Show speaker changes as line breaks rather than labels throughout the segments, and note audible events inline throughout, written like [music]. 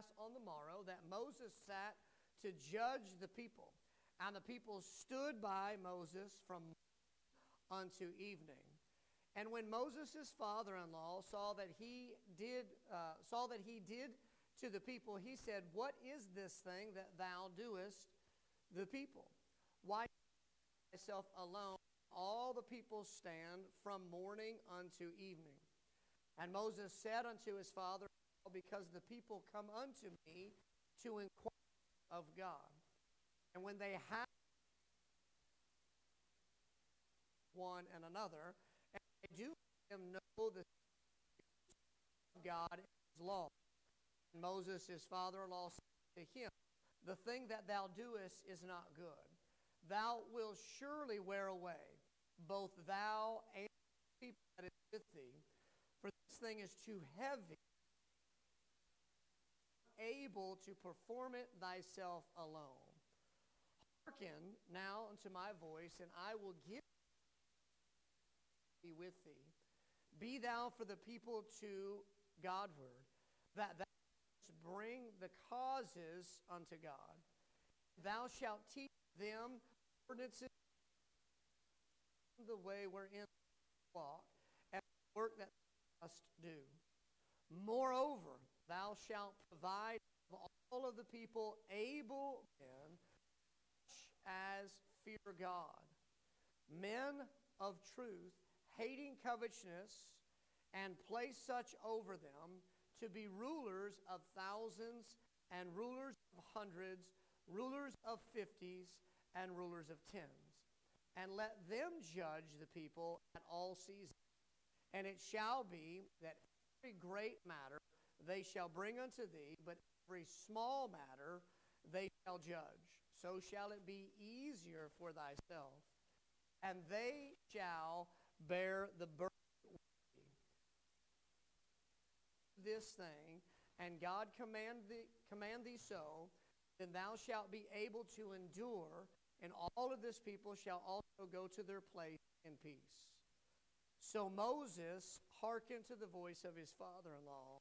pass on the morrow that Moses sat to judge the people, and the people stood by Moses from unto evening. And when Moses' father-in-law saw that he did uh, saw that he did to the people, he said, "What is this thing that thou doest the people? Why thyself alone? All the people stand from morning unto evening." And Moses said unto his father, "Because the people come unto me to inquire of God, and when they have one and another." And they do them know the of God and his law. And Moses, his father-in-law, said to him, The thing that thou doest is not good. Thou wilt surely wear away both thou and the people that is with thee, for this thing is too heavy, able to perform it thyself alone. Hearken now unto my voice, and I will give be with thee. Be thou for the people to Godward, that thou bring the causes unto God. Thou shalt teach them ordinances the way wherein walk, and the work that must do. Moreover, thou shalt provide of all of the people able men as fear God, men of truth, hating covetousness, and place such over them to be rulers of thousands and rulers of hundreds, rulers of fifties, and rulers of tens. And let them judge the people at all seasons. And it shall be that every great matter they shall bring unto thee, but every small matter they shall judge. So shall it be easier for thyself. And they shall bear the burden this thing, and God command thee, command thee so, then thou shalt be able to endure, and all of this people shall also go to their place in peace. So Moses hearkened to the voice of his father in law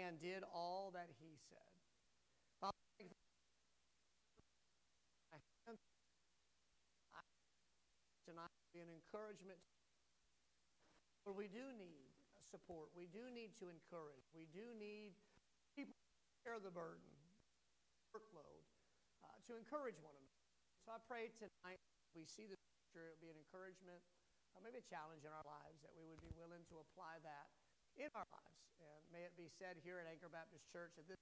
and did all that he said. tonight be an encouragement but we do need support. We do need to encourage. We do need people to share the burden, workload, uh, to encourage one another. So I pray tonight we see the scripture, it will be an encouragement, uh, maybe a challenge in our lives, that we would be willing to apply that in our lives. And may it be said here at Anchor Baptist Church that this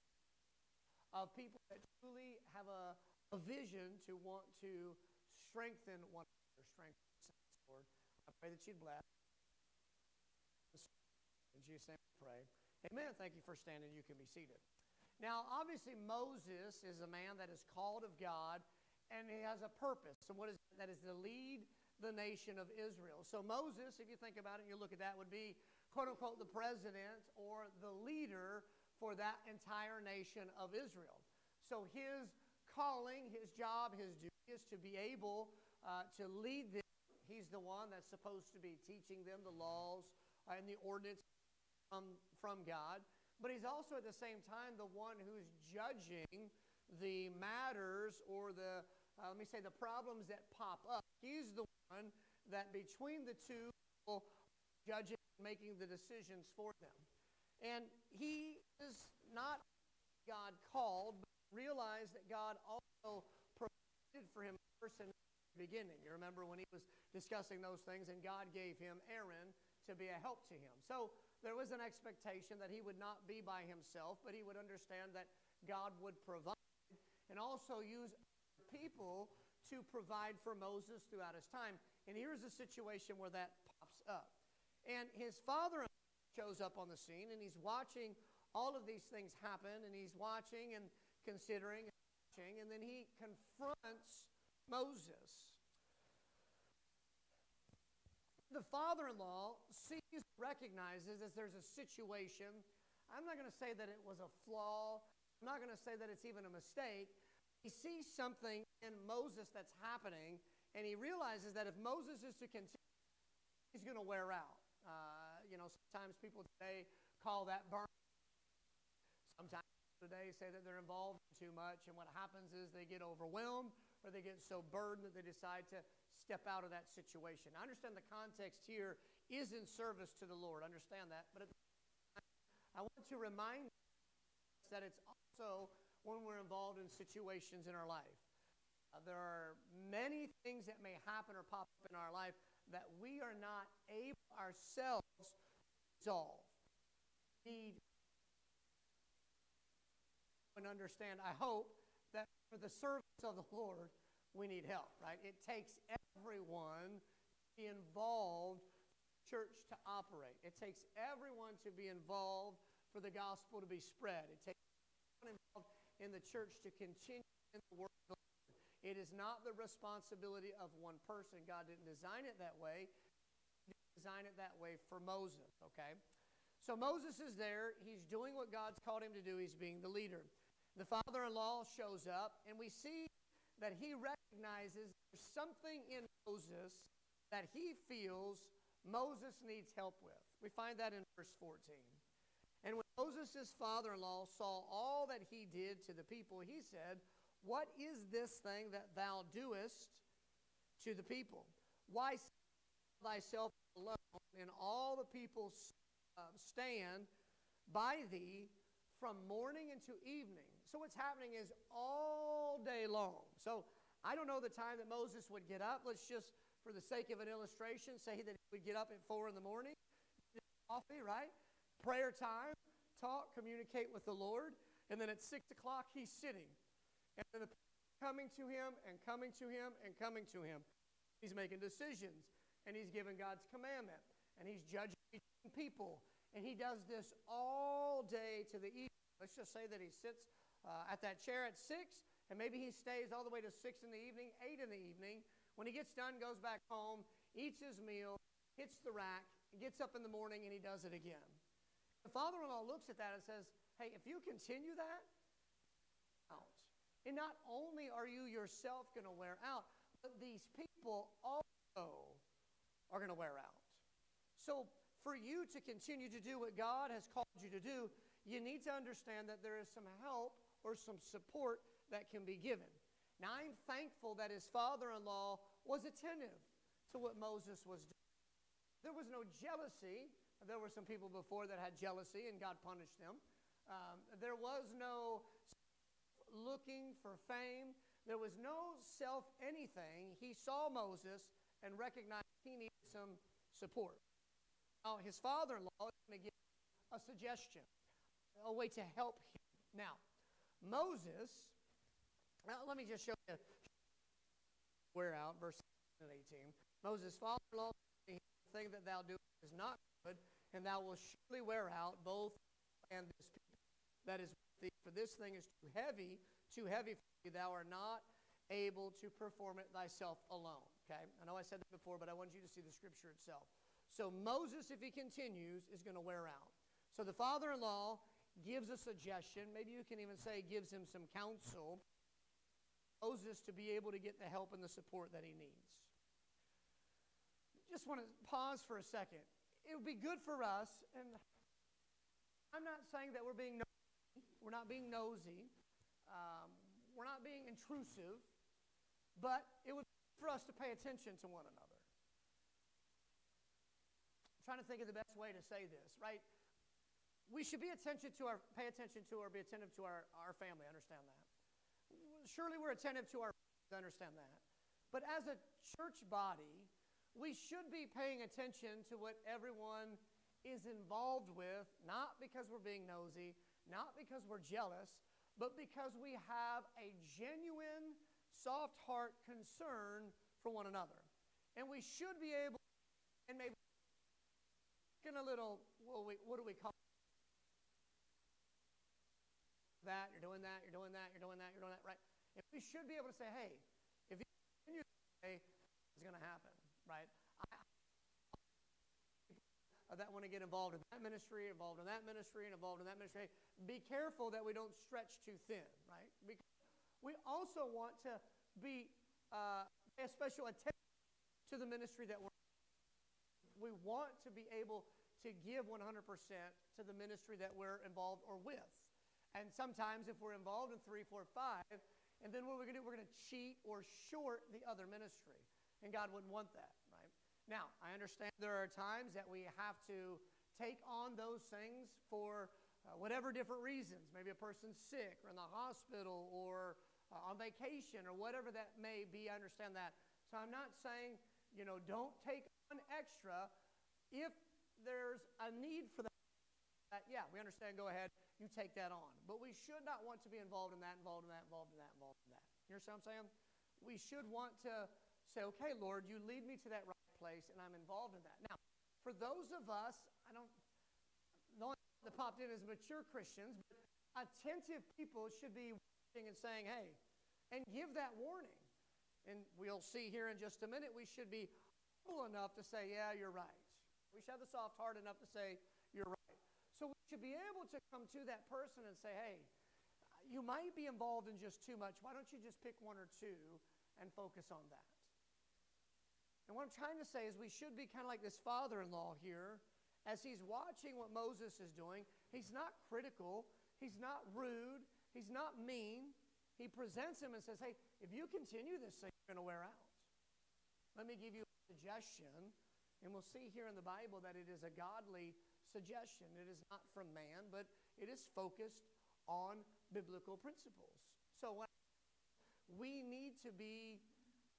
of people that truly have a, a vision to want to strengthen one another, strengthen Lord. I pray that you'd bless. In Jesus' name we pray. Amen. Thank you for standing. You can be seated. Now, obviously, Moses is a man that is called of God, and he has a purpose. And what is that? Is to lead the nation of Israel. So Moses, if you think about it, and you look at that, would be quote unquote the president or the leader for that entire nation of Israel. So his calling, his job, his duty is to be able uh, to lead them. He's the one that's supposed to be teaching them the laws and the ordinance from, from God, but he's also at the same time the one who's judging the matters or the, uh, let me say, the problems that pop up. He's the one that between the two will judging and making the decisions for them. And he is not God called, but realize that God also provided for him person in the beginning. You remember when he was discussing those things, and God gave him Aaron to be a help to him. So there was an expectation that he would not be by himself, but he would understand that God would provide and also use people to provide for Moses throughout his time. And here's a situation where that pops up. And his father shows up on the scene and he's watching all of these things happen and he's watching and considering and watching and then he confronts Moses the father in law sees, recognizes that there's a situation. I'm not going to say that it was a flaw. I'm not going to say that it's even a mistake. He sees something in Moses that's happening, and he realizes that if Moses is to continue, he's going to wear out. Uh, you know, sometimes people today call that burn. Sometimes today say that they're involved in too much, and what happens is they get overwhelmed or they get so burdened that they decide to step out of that situation. I understand the context here is in service to the Lord. Understand that. But I want to remind us that it's also when we're involved in situations in our life. Uh, there are many things that may happen or pop up in our life that we are not able ourselves to resolve. Need and understand, I hope, that for the service of the Lord, we need help, right? It takes everyone to be involved church to operate. It takes everyone to be involved for the gospel to be spread. It takes everyone involved in the church to continue in the work of the. It is not the responsibility of one person. God didn't design it that way. He design it that way for Moses, okay? So Moses is there. He's doing what God's called him to do. He's being the leader. The father in law shows up, and we see that he recognizes there's something in Moses that he feels Moses needs help with. We find that in verse 14. And when Moses' father in law saw all that he did to the people, he said, What is this thing that thou doest to the people? Why thyself alone, and all the people uh, stand by thee from morning until evening. So what's happening is all day long. So I don't know the time that Moses would get up. Let's just, for the sake of an illustration, say that he would get up at four in the morning, coffee, right? Prayer time, talk, communicate with the Lord, and then at six o'clock he's sitting, and then the coming to him and coming to him and coming to him. He's making decisions, and he's giving God's commandment, and he's judging people, and he does this all day to the evening. Let's just say that he sits uh, at that chair at 6, and maybe he stays all the way to 6 in the evening, 8 in the evening. When he gets done, goes back home, eats his meal, hits the rack, gets up in the morning, and he does it again. The father in law looks at that and says, Hey, if you continue that. And not only are you yourself going to wear out, but these people also are going to wear out. So, for you to continue to do what God has called you to do, you need to understand that there is some help or some support that can be given. Now, I'm thankful that his father in law was attentive to what Moses was doing. There was no jealousy. There were some people before that had jealousy, and God punished them. Um, there was no looking for fame. There was no self anything. He saw Moses and recognized he needed some support. Now, his father in law is going to give a suggestion, a way to help him. Now, Moses, now let me just show you where out, verse 18. Moses' father-in-law, the thing that thou doest is not good, and thou wilt surely wear out both and this people that is thee. For this thing is too heavy, too heavy for thee. Thou art not able to perform it thyself alone. Okay? I know I said that before, but I want you to see the scripture itself. So Moses, if he continues, is going to wear out. So the father-in-law gives a suggestion, maybe you can even say gives him some counsel, Moses to be able to get the help and the support that he needs. Just want to pause for a second. It would be good for us, and I'm not saying that we're being. We're not being nosy. Um, we're not being intrusive, but it be for us to pay attention to one another. I'm trying to think of the best way to say this, right? we should be attention to our, pay attention to or be attentive to our, our family. Understand that. Surely we're attentive to our, understand that. But as a church body, we should be paying attention to what everyone is involved with, not because we're being nosy, not because we're jealous, but because we have a genuine, soft heart concern for one another. And we should be able, and maybe in a little, well, we, what do we call that, you're doing that, you're doing that, you're doing that, you're doing that, right? And we should be able to say, hey, if you continue this way, it's going to happen, right? That want to get involved in that ministry, involved in that ministry, and involved in that ministry. Be careful that we don't stretch too thin, right? Because we also want to be uh, pay a special attention to the ministry that we're. We want to be able to give 100% to the ministry that we're involved or with. And sometimes, if we're involved in three, four, five, and then what we're going to do, we're going to cheat or short the other ministry. And God wouldn't want that? Now, I understand there are times that we have to take on those things for uh, whatever different reasons. Maybe a person's sick or in the hospital or uh, on vacation or whatever that may be. I understand that. So I'm not saying, you know, don't take on extra if there's a need for that. Yeah, we understand. Go ahead you take that on. But we should not want to be involved in that, involved in that, involved in that, involved in that. You understand what I'm saying? We should want to say, okay, Lord, you lead me to that right place, and I'm involved in that. Now, for those of us, I don't, the only that popped in is mature Christians, but attentive people should be watching and saying, hey, and give that warning. And we'll see here in just a minute, we should be humble enough to say, yeah, you're right. We should have the soft heart enough to say, you're right. So we should be able to come to that person and say, hey, you might be involved in just too much. Why don't you just pick one or two and focus on that? And what I'm trying to say is we should be kind of like this father in law here. As he's watching what Moses is doing, he's not critical, he's not rude, he's not mean. He presents him and says, Hey, if you continue this thing, you're going to wear out. Let me give you a suggestion, and we'll see here in the Bible that it is a godly suggestion. It is not from man, but it is focused on biblical principles. So uh, we need to be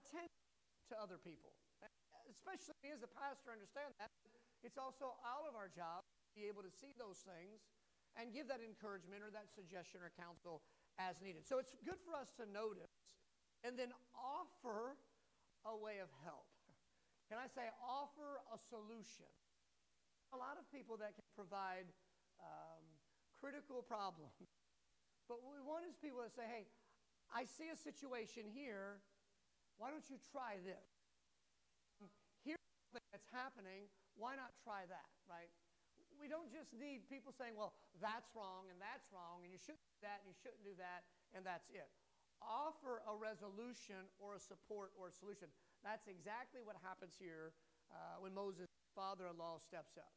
attentive to other people, especially as a pastor. Understand that it's also all of our job to be able to see those things and give that encouragement or that suggestion or counsel as needed. So it's good for us to notice and then offer a way of help. Can I say offer a solution? a lot of people that can provide um, critical problems. But what we want is people to say, hey, I see a situation here. Why don't you try this? Here's something that's happening. Why not try that, right? We don't just need people saying, well, that's wrong and that's wrong and you shouldn't do that and you shouldn't do that and that's it. Offer a resolution or a support or a solution. That's exactly what happens here uh, when Moses' father in law steps up.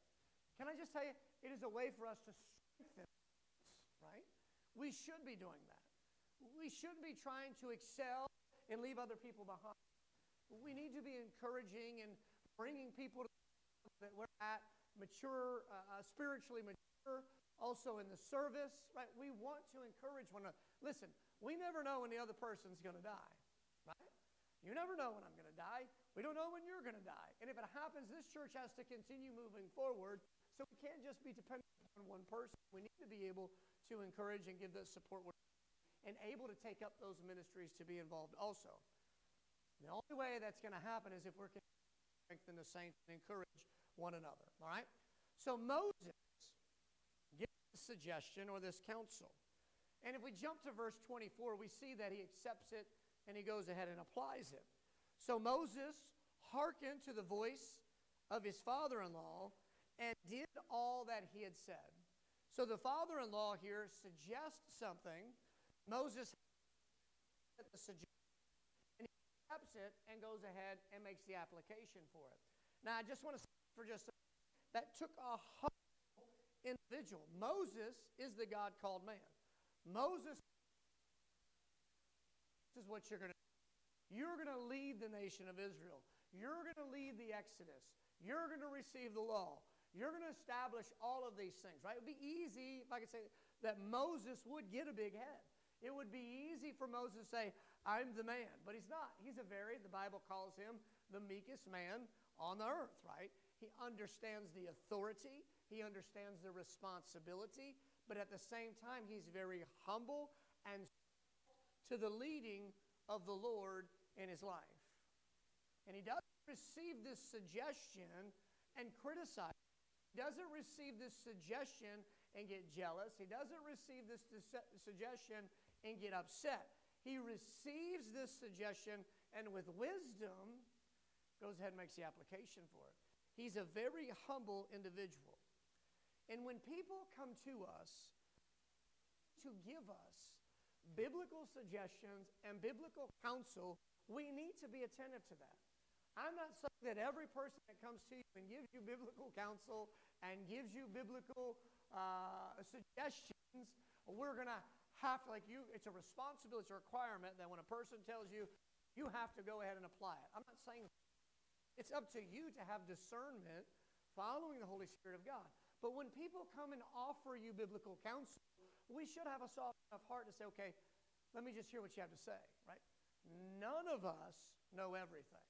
Can I just tell you, it is a way for us to strengthen, right? We should be doing that. We should be trying to excel and leave other people behind. We need to be encouraging and bringing people to that we're at, mature, uh, uh, spiritually mature, also in the service, right? We want to encourage one another. Listen, we never know when the other person's going to die, right? You never know when I'm going to die. We don't know when you're going to die. And if it happens, this church has to continue moving forward so we can't just be dependent on one person. We need to be able to encourage and give the support and able to take up those ministries to be involved also. The only way that's going to happen is if we're going to strengthen the saints and encourage one another. All right? So Moses gives this suggestion or this counsel. And if we jump to verse 24, we see that he accepts it and he goes ahead and applies it. So Moses hearkened to the voice of his father in law and did all that he had said. So the father in law here suggests something. Moses the suggestion, and he accepts it and goes ahead and makes the application for it. Now, I just want to say for just a that took a humble individual. Moses is the God called man. Moses this is what you're going to. You're going to lead the nation of Israel. You're going to lead the Exodus. You're going to receive the law. You're going to establish all of these things, right? It would be easy, if I could say, that Moses would get a big head. It would be easy for Moses to say, I'm the man. But he's not. He's a very, the Bible calls him the meekest man on the earth, right? He understands the authority, he understands the responsibility, but at the same time, he's very humble and to the leading of the Lord in his life. And he doesn't receive this suggestion and criticize doesn't receive this suggestion and get jealous. He doesn't receive this suggestion and get upset. He receives this suggestion and with wisdom goes ahead and makes the application for it. He's a very humble individual. And when people come to us to give us biblical suggestions and biblical counsel, we need to be attentive to that. I'm not saying that every person that comes to you and gives you biblical counsel and gives you biblical uh, suggestions we're going to have to, like you, it's a responsibility, it's a requirement that when a person tells you, you have to go ahead and apply it. I'm not saying it's up to you to have discernment following the Holy Spirit of God. But when people come and offer you biblical counsel, we should have a soft enough heart to say, okay, let me just hear what you have to say, right? None of us know everything.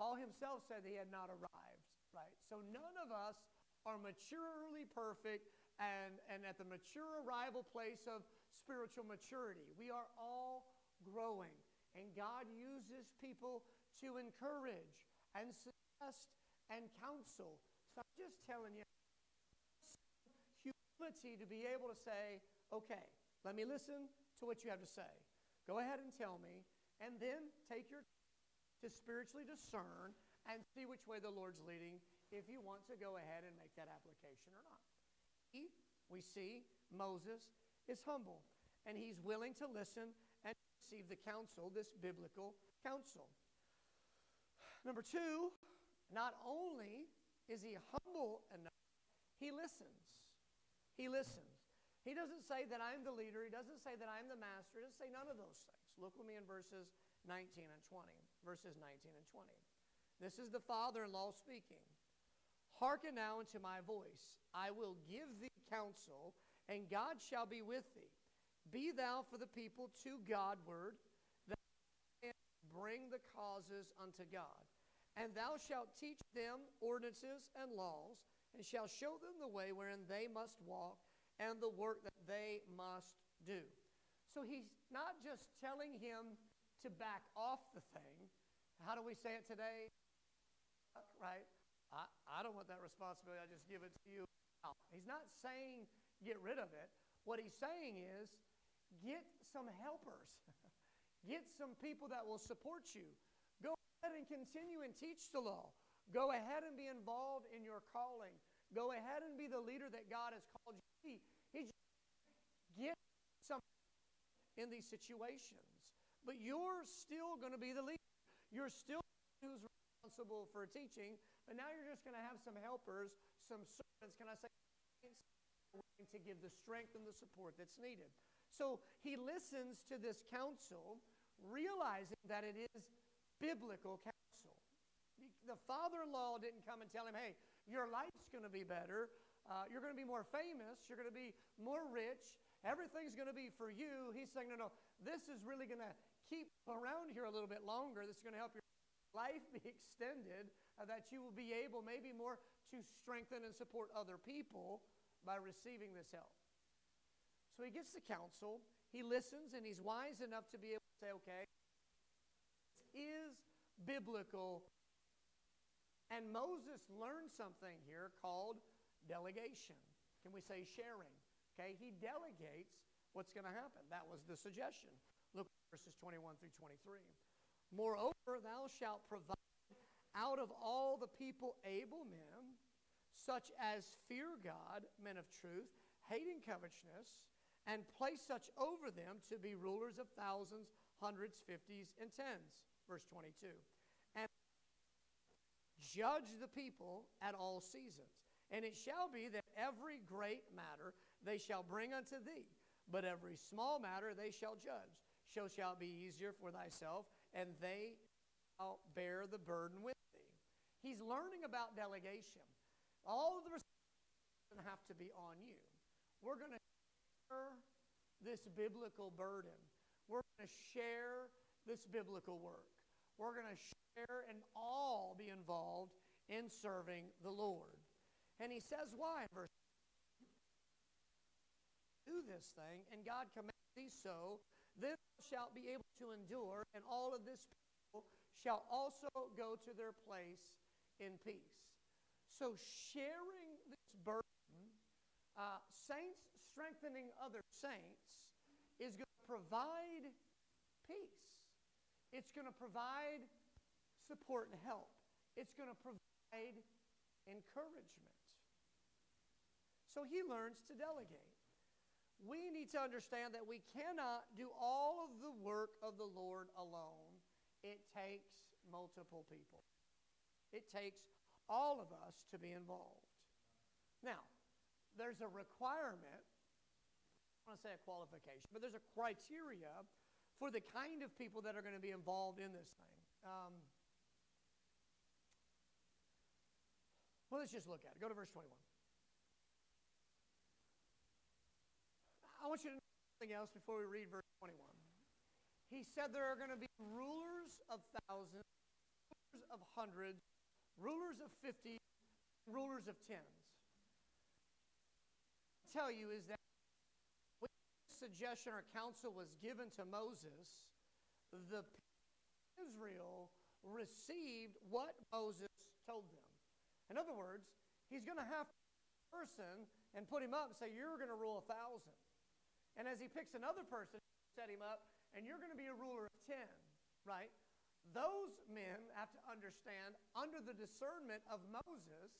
Paul himself said he had not arrived, right? So none of us are maturely perfect and, and at the mature arrival place of spiritual maturity. We are all growing. And God uses people to encourage and suggest and counsel. So I'm just telling you, humility to be able to say, okay, let me listen to what you have to say. Go ahead and tell me, and then take your to spiritually discern and see which way the Lord's leading if you want to go ahead and make that application or not. We see Moses is humble and he's willing to listen and receive the counsel, this biblical counsel. Number two, not only is he humble enough, he listens. He listens. He doesn't say that I'm the leader. He doesn't say that I'm the master. He doesn't say none of those things. Look with me in verses 19 and 20. Verses 19 and 20. This is the father in law speaking. Hearken now unto my voice. I will give thee counsel, and God shall be with thee. Be thou for the people to Godward, that bring the causes unto God. And thou shalt teach them ordinances and laws, and shall show them the way wherein they must walk, and the work that they must do. So he's not just telling him to back off the thing. How do we say it today? Right? I, I don't want that responsibility. I just give it to you. He's not saying get rid of it. What he's saying is get some helpers, [laughs] get some people that will support you. Go ahead and continue and teach the law. Go ahead and be involved in your calling. Go ahead and be the leader that God has called you to be. He get some in these situations. But you're still going to be the leader. You're still who's responsible for teaching, but now you're just going to have some helpers, some servants, can I say, to give the strength and the support that's needed. So he listens to this counsel, realizing that it is biblical counsel. The father in law didn't come and tell him, hey, your life's going to be better. Uh, you're going to be more famous. You're going to be more rich. Everything's going to be for you. He's saying, no, no, this is really going to keep around here a little bit longer. This is going to help your life be [laughs] extended, uh, that you will be able maybe more to strengthen and support other people by receiving this help. So he gets the counsel, he listens, and he's wise enough to be able to say, okay, this is biblical. And Moses learned something here called delegation. Can we say sharing? Okay, he delegates what's going to happen. That was the suggestion. Look verses 21 through 23. Moreover, thou shalt provide out of all the people able men, such as fear God, men of truth, hating covetousness, and place such over them to be rulers of thousands, hundreds, fifties, and tens. Verse 22. And judge the people at all seasons. And it shall be that every great matter they shall bring unto thee, but every small matter they shall judge. So shall it be easier for thyself, and they shall bear the burden with thee. He's learning about delegation. All of the responsibility have to be on you. We're going to share this biblical burden. We're going to share this biblical work. We're going to share and all be involved in serving the Lord. And he says why in verse do this thing, and God commands thee so, then shalt be able to endure, and all of this people shall also go to their place in peace. So sharing this burden, uh, saints strengthening other saints is going to provide peace. It's going to provide support and help. It's going to provide encouragement. So he learns to delegate. We need to understand that we cannot do all of the work of the Lord alone. It takes multiple people. It takes all of us to be involved. Now, there's a requirement I want to say a qualification, but there's a criteria for the kind of people that are going to be involved in this thing. Um, well, let's just look at it. Go to verse 21. I want you to know something else before we read verse 21. He said there are going to be rulers of thousands, rulers of hundreds, rulers of fifty, rulers of tens. Tell you is that when suggestion or counsel was given to Moses, the Israel received what Moses told them. In other words, he's going to have a person and put him up and say, You're going to rule a thousand. And as he picks another person, set him up, and you're going to be a ruler of ten, right? Those men have to understand, under the discernment of Moses,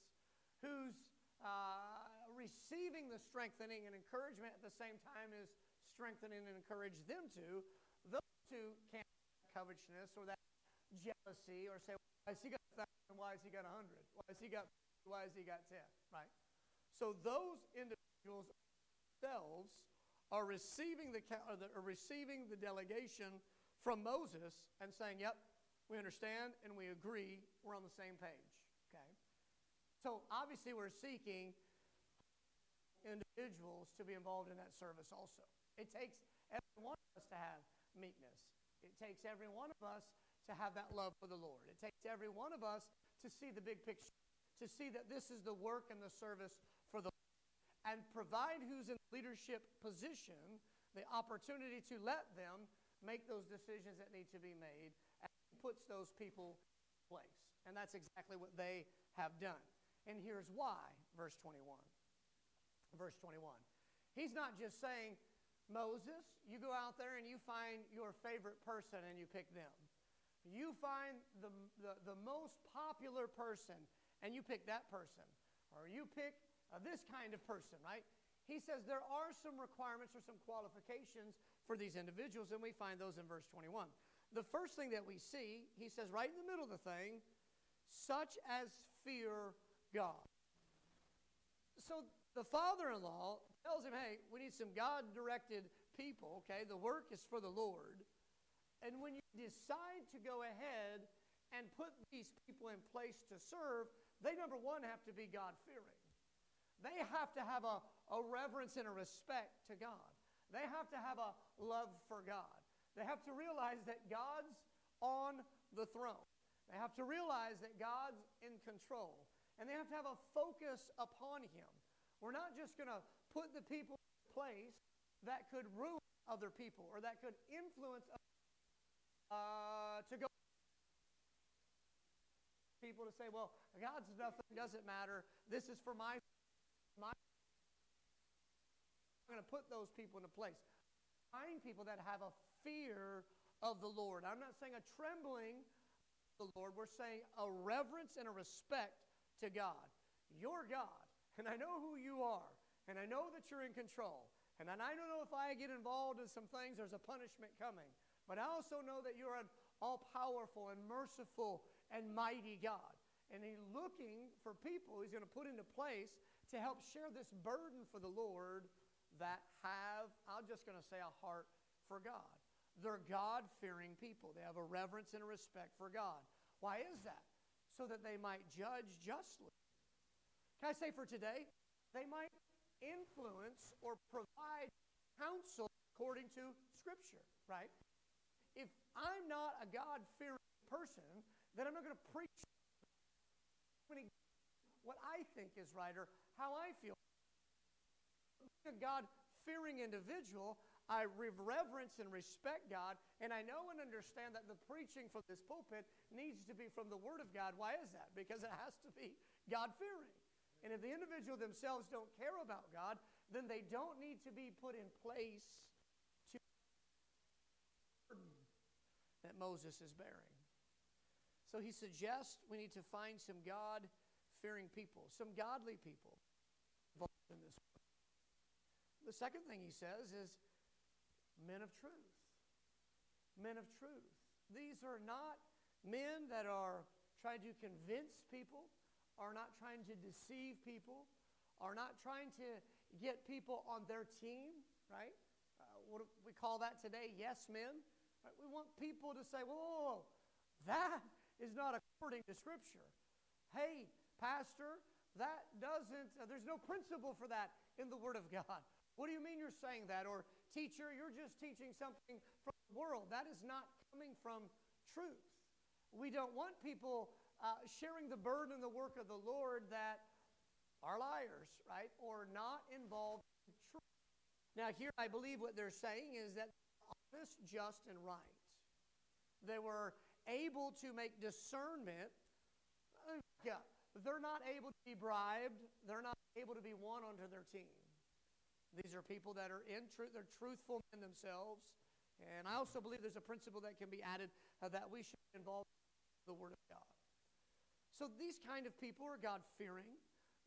who's uh, receiving the strengthening and encouragement at the same time as strengthening and encourage them to, those two can't covetousness or that jealousy or say, why has he got a thousand? Why has he got a hundred? Why has he got why has he got ten? Right? So those individuals themselves are receiving the, are receiving the delegation from Moses and saying, Yep, we understand and we agree. We're on the same page. Okay? So obviously, we're seeking individuals to be involved in that service also. It takes every one of us to have meekness, it takes every one of us to have that love for the Lord. It takes every one of us to see the big picture, to see that this is the work and the service. And provide who's in leadership position the opportunity to let them make those decisions that need to be made and puts those people in place. And that's exactly what they have done. And here's why, verse 21. Verse 21. He's not just saying, Moses, you go out there and you find your favorite person and you pick them. You find the, the, the most popular person and you pick that person. Or you pick uh, this kind of person, right? He says there are some requirements or some qualifications for these individuals, and we find those in verse 21. The first thing that we see, he says right in the middle of the thing, such as fear God. So the father in law tells him, hey, we need some God directed people, okay? The work is for the Lord. And when you decide to go ahead and put these people in place to serve, they, number one, have to be God fearing. They have to have a, a reverence and a respect to God. They have to have a love for God. They have to realize that God's on the throne. They have to realize that God's in control. And they have to have a focus upon Him. We're not just going to put the people in a place that could ruin other people or that could influence uh, to go people to say, well, God's nothing doesn't matter. This is for my my I'm going to put those people in a place. Find people that have a fear of the Lord. I'm not saying a trembling the Lord. We're saying a reverence and a respect to God. You're God, and I know who you are, and I know that you're in control. And I don't know if I get involved in some things, there's a punishment coming. But I also know that you're an all powerful and merciful and mighty God. And He's looking for people He's going to put into place to help share this burden for the Lord that have, I'm just going to say, a heart for God. They're God fearing people. They have a reverence and a respect for God. Why is that? So that they might judge justly. Can I say for today? They might influence or provide counsel according to Scripture, right? If I'm not a God fearing person, then I'm not going to preach what I think is right or how I feel. Being a God fearing individual, I reverence and respect God, and I know and understand that the preaching from this pulpit needs to be from the Word of God. Why is that? Because it has to be God fearing. And if the individual themselves don't care about God, then they don't need to be put in place to that Moses is bearing. So he suggests we need to find some God fearing people, some godly people involved in this. The second thing he says is men of truth. Men of truth. These are not men that are trying to convince people, are not trying to deceive people, are not trying to get people on their team. right? Uh, what we call that today? Yes men. Right? We want people to say, whoa, whoa, whoa, that is not according to Scripture. Hey, Pastor, that doesn't, uh, there's no principle for that in the Word of God. [laughs] What do you mean you're saying that? Or, teacher, you're just teaching something from the world. That is not coming from truth. We don't want people uh, sharing the burden and the work of the Lord that are liars, right? Or not involved in truth. Now, here I believe what they're saying is that honest, just, and right. They were able to make discernment. Yeah, they're not able to be bribed. They're not able to be won onto their team. These are people that are in truth. They're truthful in themselves. And I also believe there's a principle that can be added uh, that we should involve the Word of God. So these kind of people are God fearing,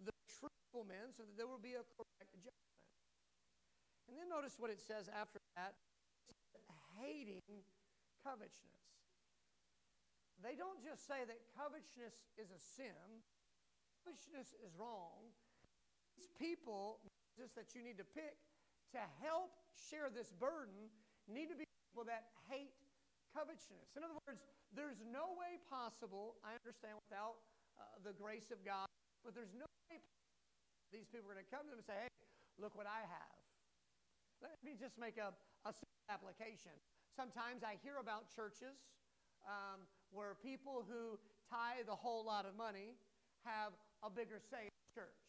the truthful men, so that there will be a correct judgment. And then notice what it says after that hating covetousness. They don't just say that covetousness is a sin, covetousness is wrong. These people just that you need to pick to help share this burden need to be people that hate covetousness. In other words, there's no way possible, I understand, without uh, the grace of God, but there's no way these people are going to come to them and say, hey, look what I have. Let me just make a, a application. Sometimes I hear about churches um, where people who tie the whole lot of money have a bigger say in the church.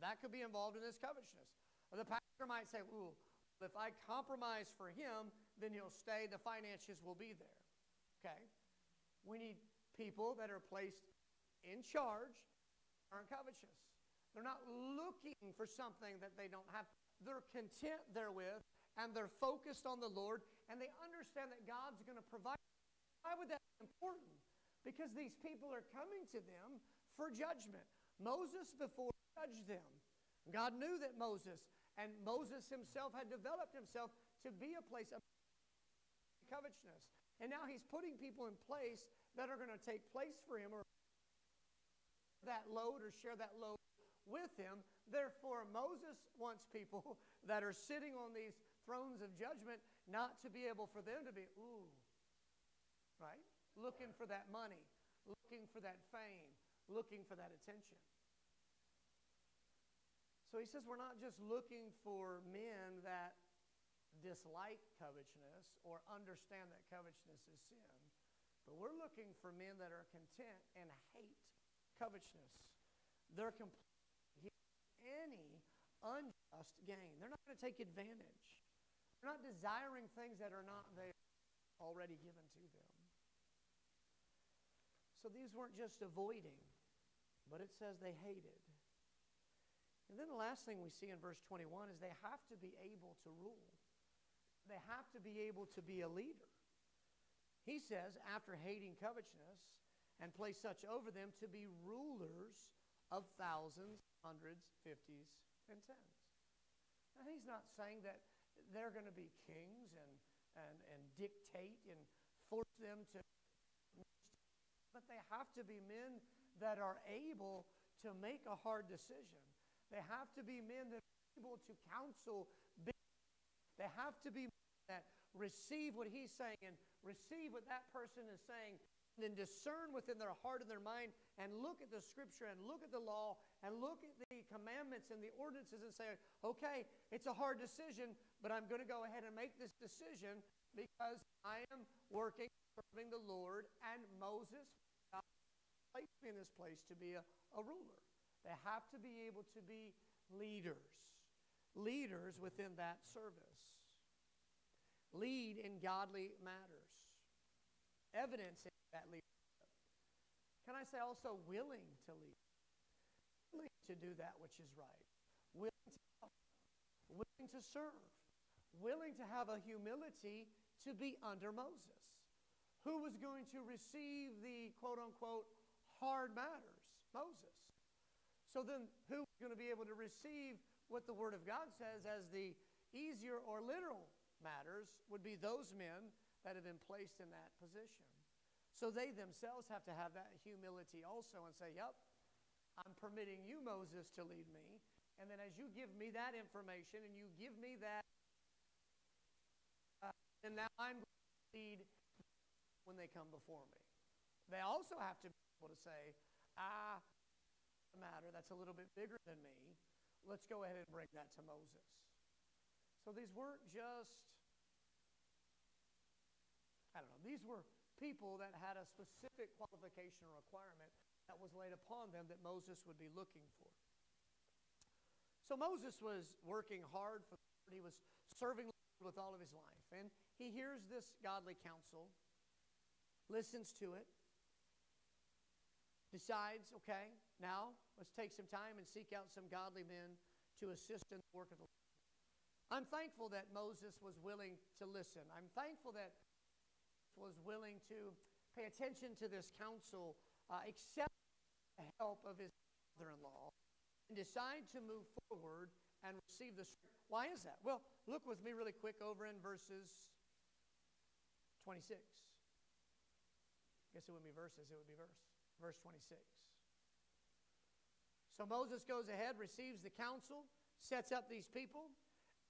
That could be involved in this covetousness. The pastor might say, ooh, if I compromise for him, then he'll stay, the finances will be there. Okay? We need people that are placed in charge aren't covetous. They're not looking for something that they don't have. They're content therewith and they're focused on the Lord and they understand that God's going to provide. Why would that be important? Because these people are coming to them for judgment. Moses before judged them. God knew that Moses and Moses himself had developed himself to be a place of covetousness. And now he's putting people in place that are going to take place for him or that load or share that load with him. Therefore, Moses wants people [laughs] that are sitting on these thrones of judgment not to be able for them to be, ooh, right? Looking for that money, looking for that fame, looking for that attention. So he says we're not just looking for men that dislike covetousness or understand that covetousness is sin, but we're looking for men that are content and hate covetousness. They're complete any unjust gain. They're not going to take advantage. They're not desiring things that are not there already given to them. So these weren't just avoiding, but it says they hated. And then the last thing we see in verse 21 is they have to be able to rule. They have to be able to be a leader. He says, after hating covetousness, and place such over them to be rulers of thousands, hundreds, fifties, and tens. Now, he's not saying that they're going to be kings and, and, and dictate and force them to, but they have to be men that are able to make a hard decision. They have to be men that are able to counsel. They have to be that receive what he's saying and receive what that person is saying and then discern within their heart and their mind and look at the scripture and look at the law and look at the commandments and the ordinances and say, okay, it's a hard decision, but I'm going to go ahead and make this decision because I am working, serving the Lord, and Moses placed in this place to be a, a ruler. They have to be able to be leaders, leaders within that service. Lead in godly matters. Evidence in that leadership. Can I say also willing to lead? Willing to do that which is right. Willing to help. Willing to serve. Willing to have a humility to be under Moses. Who was going to receive the quote unquote hard matters? Moses. So then, who's going to be able to receive what the Word of God says as the easier or literal matters would be those men that have been placed in that position. So they themselves have to have that humility also and say, Yep, I'm permitting you, Moses, to lead me. And then as you give me that information and you give me that, uh, and now I'm going to lead when they come before me. They also have to to say, ah, matter that's a little bit bigger than me. Let's go ahead and bring that to Moses. So these weren't just, I don't know, these were people that had a specific qualification or requirement that was laid upon them that Moses would be looking for. So Moses was working hard for the Lord. He was serving with all of his life. And he hears this godly counsel, listens to it, decides, okay, now let's take some time and seek out some godly men to assist in the work of the Lord. I'm thankful that Moses was willing to listen. I'm thankful that was willing to pay attention to this counsel, uh, accept the help of his father-in-law, and decide to move forward and receive the strength. Why is that? Well, look with me really quick over in verses 26. I guess it wouldn't be verses, it would be verse. Verse 26. So Moses goes ahead, receives the counsel, sets up these people,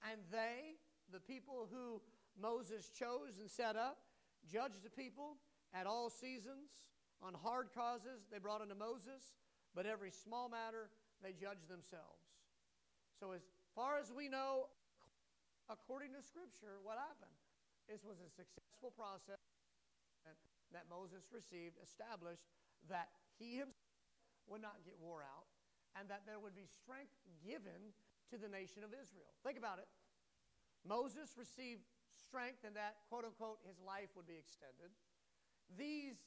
and they, the people who Moses chose and set up, judge the people at all seasons on hard causes they brought unto Moses, but every small matter they judge themselves. So, as far as we know, according to Scripture, what happened? This was a successful process that Moses received, established that he himself would not get wore out, and that there would be strength given to the nation of Israel. Think about it. Moses received strength and that, quote unquote, his life would be extended. These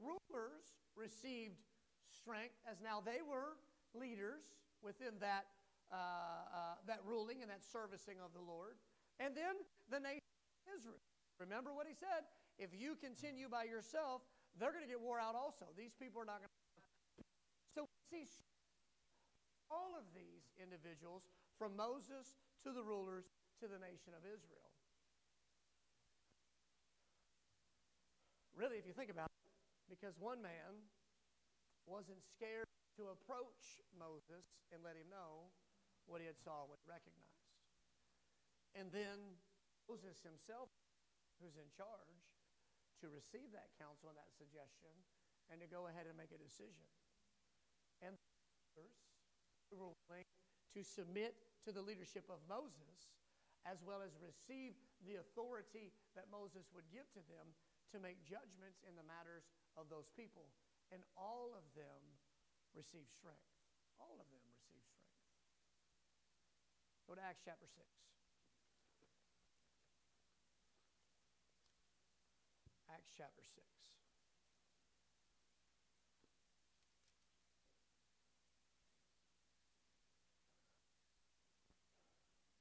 rulers received strength as now they were leaders within that, uh, uh, that ruling and that servicing of the Lord. And then the nation of Israel. Remember what he said? If you continue by yourself, they're going to get wore out also. These people are not going to. So we see all of these individuals, from Moses to the rulers to the nation of Israel. Really, if you think about it, because one man wasn't scared to approach Moses and let him know what he had saw what he recognized. And then Moses himself, who's in charge, to receive that counsel and that suggestion and to go ahead and make a decision. And others who were willing to submit to the leadership of Moses as well as receive the authority that Moses would give to them to make judgments in the matters of those people. And all of them received strength. All of them received strength. Go to Acts chapter 6. Acts chapter 6.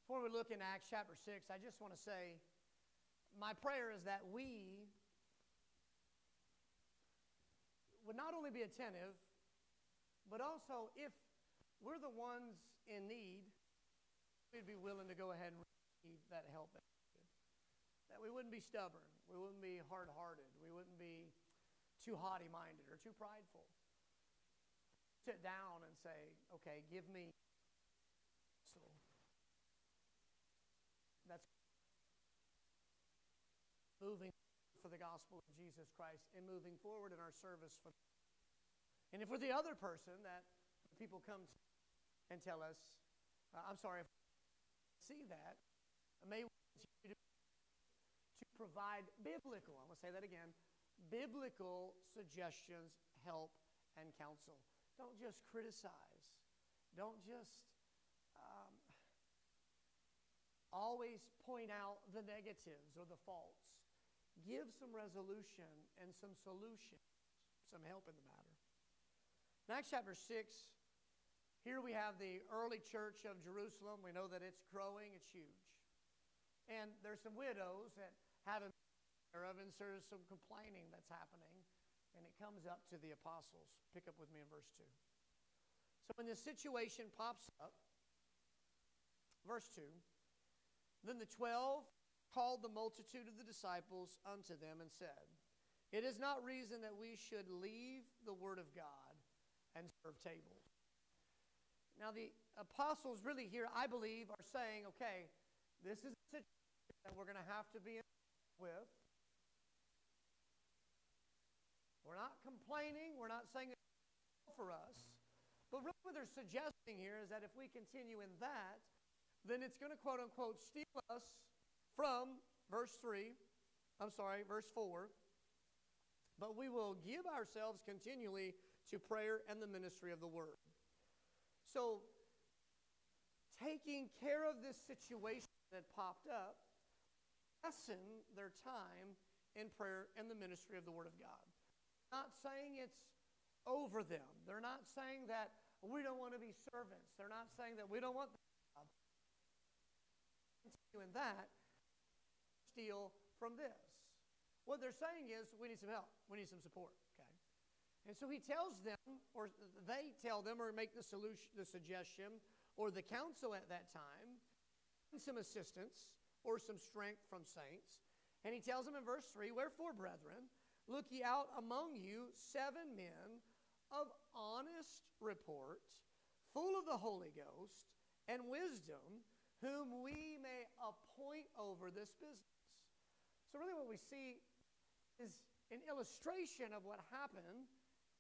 Before we look in Acts chapter 6, I just want to say my prayer is that we would not only be attentive, but also if we're the ones in need, we'd be willing to go ahead and receive that help. That we wouldn't be stubborn. We wouldn't be hard hearted. We wouldn't be too haughty minded or too prideful. Sit down and say, okay, give me. So that's moving for the gospel of Jesus Christ and moving forward in our service for and if we're the other person that people come and tell us uh, I'm sorry if see that may provide biblical, I'm going to say that again, biblical suggestions, help, and counsel. Don't just criticize. Don't just um, always point out the negatives or the faults. Give some resolution and some solution, some help in the matter. In Acts chapter 6, here we have the early church of Jerusalem. We know that it's growing, it's huge. And there's some widows that haven't of, and there's some complaining that's happening. And it comes up to the apostles. Pick up with me in verse 2. So when this situation pops up, verse 2, then the twelve called the multitude of the disciples unto them and said, It is not reason that we should leave the word of God and serve tables. Now, the apostles really here, I believe, are saying, okay, this is a situation that we're going to have to be in with. We're not complaining. We're not saying it's for us. But really, what they're suggesting here is that if we continue in that, then it's going to quote unquote steal us from verse 3. I'm sorry, verse 4. But we will give ourselves continually to prayer and the ministry of the word. So, taking care of this situation that popped up, lessen their time in prayer and the ministry of the word of God. Not saying it's over them. They're not saying that we don't want to be servants. They're not saying that we don't want the job. Continuing that, steal from this. What they're saying is, we need some help. We need some support. Okay. And so he tells them, or they tell them, or make the solution, the suggestion, or the counsel at that time, some assistance or some strength from saints. And he tells them in verse 3 Wherefore, brethren, look ye out among you seven men of honest report, full of the Holy Ghost and wisdom, whom we may appoint over this business. So, really, what we see is an illustration of what happened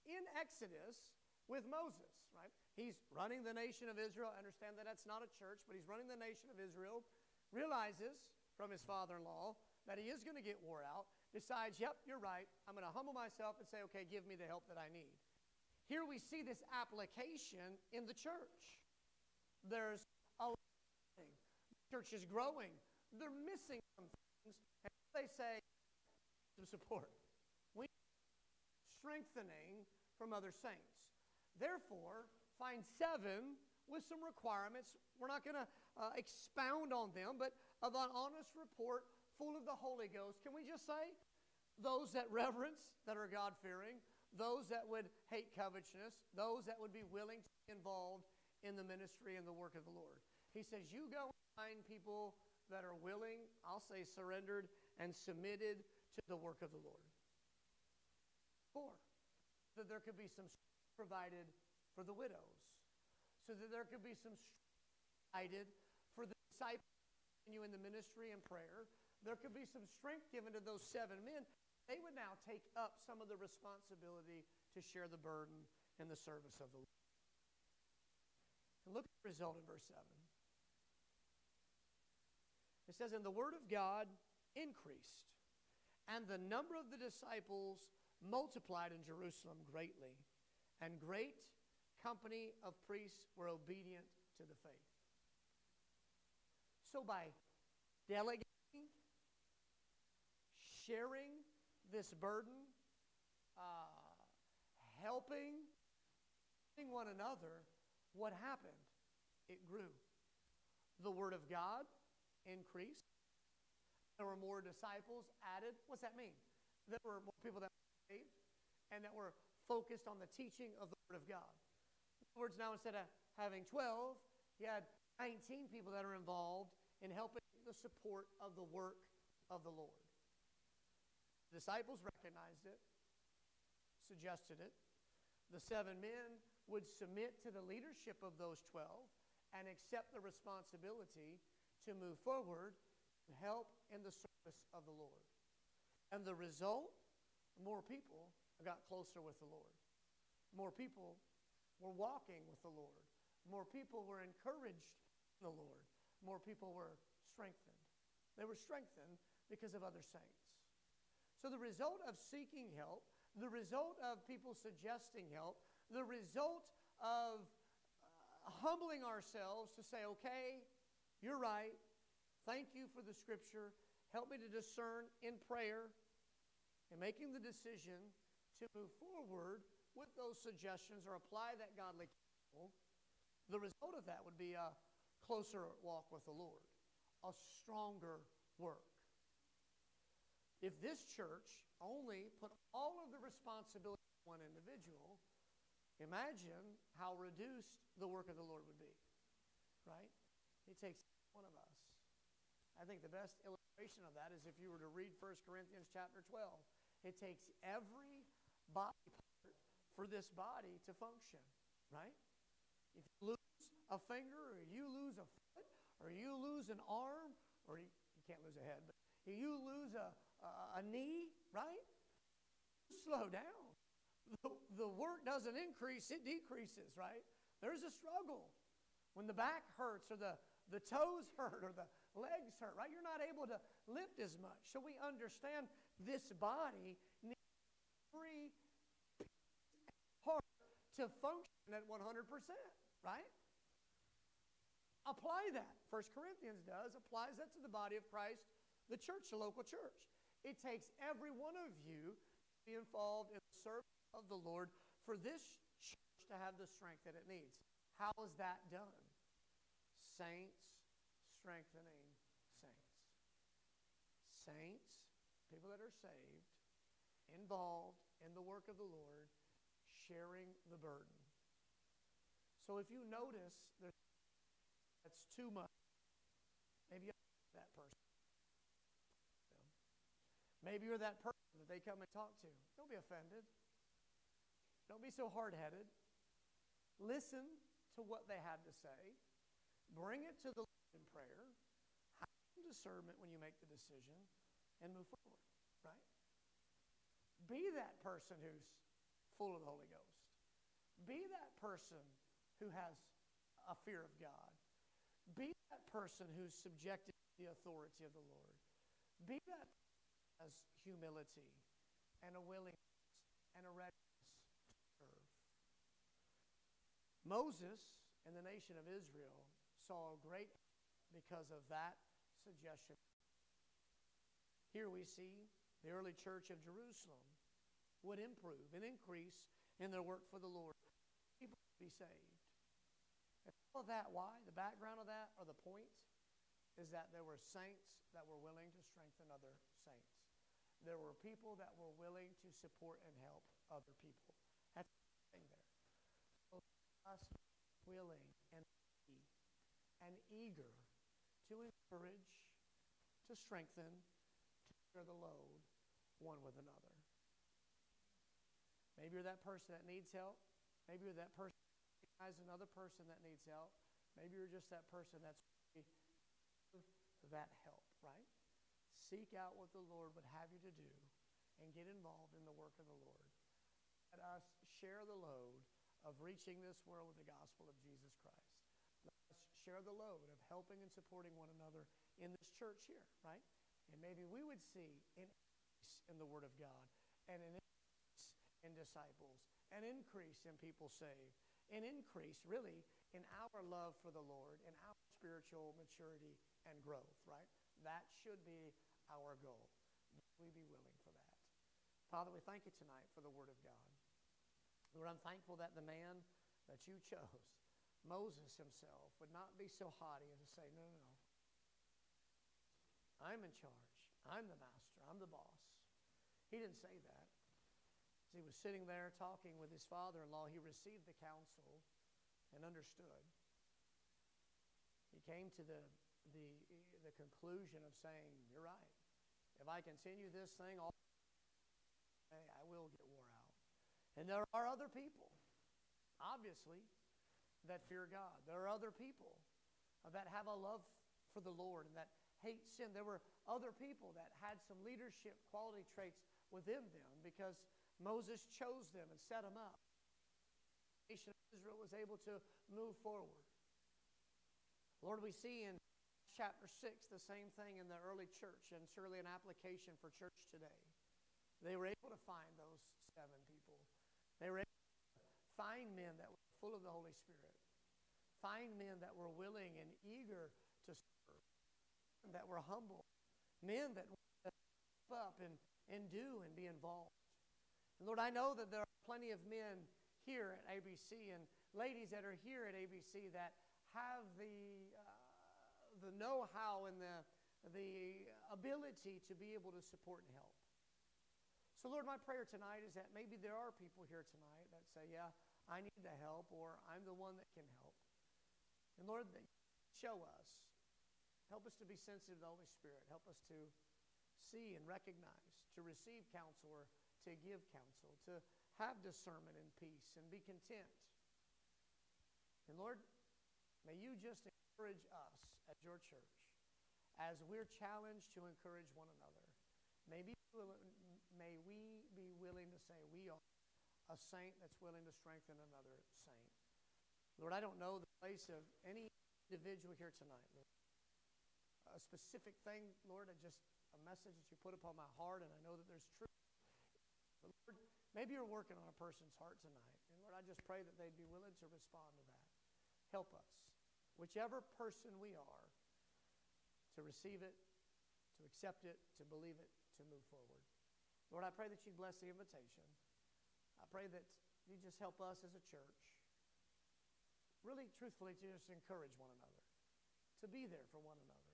in Exodus with Moses, right? He's running the nation of Israel. I understand that that's not a church, but he's running the nation of Israel, realizes from his father in law that he is going to get wore out, decides, yep, you're right. I'm going to humble myself and say, okay, give me the help that I need. Here we see this application in the church. There's a church is growing. They're missing some things. And they say, some support. We strengthening from other saints. Therefore, find seven with some requirements. We're not going to uh, expound on them, but of an honest report full of the Holy Ghost. Can we just say those that reverence, that are God fearing, those that would hate covetousness, those that would be willing to be involved in the ministry and the work of the Lord. He says, You go and find people that are willing, I'll say surrendered and submitted to the work of the Lord. Four, that there could be some provided for the widows, so that there could be some provided for the disciples continue in the ministry and prayer. There could be some strength given to those seven men. They would now take up some of the responsibility to share the burden in the service of the Lord. And look at the result in verse 7. It says, And the word of God increased and the number of the disciples multiplied in Jerusalem greatly, and great company of priests were obedient to the faith. So, by delegating, sharing this burden, uh, helping one another, what happened? It grew. The Word of God increased. There were more disciples added. What's that mean? There were more people that were saved and that were focused on the teaching of the Word of God. In other words, now instead of having 12, you had 19 people that are involved in helping the support of the work of the Lord. The disciples recognized it, suggested it. The seven men would submit to the leadership of those 12 and accept the responsibility to move forward help in the service of the Lord. And the result, more people got closer with the Lord. More people were walking with the Lord. More people were encouraged in the Lord. More people were strengthened. They were strengthened because of other saints. So the result of seeking help, the result of people suggesting help, the result of uh, humbling ourselves to say, okay, you're right, Thank you for the scripture. Help me to discern in prayer and making the decision to move forward with those suggestions or apply that godly counsel. The result of that would be a closer walk with the Lord, a stronger work. If this church only put all of the responsibility on one individual, imagine how reduced the work of the Lord would be. Right? It takes one of us. I think the best illustration of that is if you were to read 1 Corinthians chapter 12. It takes every body part for this body to function, right? If you lose a finger, or you lose a foot, or you lose an arm, or you, you can't lose a head, but you lose a, a, a knee, right? Slow down. The, the work doesn't increase, it decreases, right? There's a struggle. When the back hurts, or the, the toes [laughs] hurt, or the legs hurt, right? You're not able to lift as much. So we understand this body needs free part to function at 100%, right? Apply that. First Corinthians does, applies that to the body of Christ, the church, the local church. It takes every one of you to be involved in the service of the Lord for this church to have the strength that it needs. How is that done? Saints strengthening saints. Saints, people that are saved, involved in the work of the Lord, sharing the burden. So if you notice that's too much, maybe you're that person. Maybe you're that person that they come and talk to. Don't be offended. Don't be so hard headed. Listen to what they had to say. Bring it to the Lord in prayer. Have discernment when you make the decision and move forward, right? Be that person who's full of the Holy Ghost. Be that person who has a fear of God. Be that person who's subjected to the authority of the Lord. Be that has humility and a willingness and a readiness to serve. Moses and the nation of Israel saw a great because of that suggestion. Here we see the early church of Jerusalem would improve and increase in their work for the Lord. People would be saved. And all of that, why? The background of that, or the point, is that there were saints that were willing to strengthen other saints. There were people that were willing to support and help other people. That's the thing there. So us willing and and eager to encourage, to strengthen, to share the load one with another. Maybe you're that person that needs help. Maybe you're that person has another person that needs help. Maybe you're just that person that's that help, right? Seek out what the Lord would have you to do and get involved in the work of the Lord. Let us share the load of reaching this world with the gospel of Jesus Christ. Let us share the load of helping and supporting one another in this church here, right? And maybe we would see an increase in the Word of God and an in disciples, an increase in people saved, an increase really in our love for the Lord and our spiritual maturity and growth, right? That should be our goal. we be willing for that? Father, we thank you tonight for the Word of God. Lord, I'm thankful that the man that you chose, Moses himself, would not be so haughty as to say, no, no, no. I'm in charge. I'm the master. I'm the boss. He didn't say that. As he was sitting there talking with his father in law, he received the counsel and understood. He came to the, the, the conclusion of saying, You're right. If I continue this thing, all I will get wore out. And there are other people, obviously, that fear God. There are other people that have a love for the Lord and that hate sin. There were other people that had some leadership quality traits within them because Moses chose them and set them up. The nation of Israel was able to move forward. Lord, we see in chapter 6 the same thing in the early church, and surely an application for church today. They were able to find those seven people. They were able to find men that were full of the Holy Spirit, find men that were willing and eager to serve, that were humble, men that step up and, and do and be involved. And Lord, I know that there are plenty of men here at ABC and ladies that are here at ABC that have the, uh, the know how and the, the ability to be able to support and help. So, Lord, my prayer tonight is that maybe there are people here tonight that say, Yeah, I need the help, or I'm the one that can help. And Lord, show us. Help us to be sensitive to the Holy Spirit. Help us to see and recognize, to receive counsel, or to give counsel, to have discernment and peace, and be content. And Lord, May you just encourage us at your church as we're challenged to encourage one another. Maybe may we be willing to say we are a saint that's willing to strengthen another saint. Lord, I don't know the place of any individual here tonight. Lord. A specific thing, Lord, I just a message that you put upon my heart, and I know that there's truth. But Lord, maybe you're working on a person's heart tonight. And Lord, I just pray that they'd be willing to respond to that. Help us, whichever person we are, to receive it, to accept it, to believe it, to move forward. Lord, I pray that you bless the invitation. I pray that you just help us as a church, really truthfully, to just encourage one another, to be there for one another,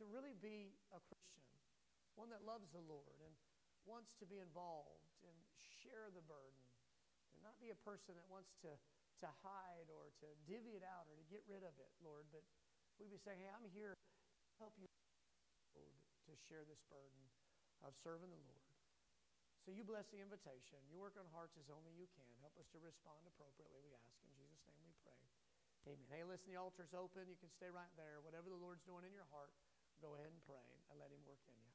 to really be a Christian, one that loves the Lord and wants to be involved and share the burden, and not be a person that wants to, to hide or to divvy it out or to get rid of it, Lord, but we be saying, hey, I'm here to help you to share this burden of serving the Lord. So you bless the invitation. You work on hearts as only you can. Help us to respond appropriately, we ask. In Jesus' name we pray. Amen. Hey, listen, the altar's open. You can stay right there. Whatever the Lord's doing in your heart, go ahead and pray and let Him work in you.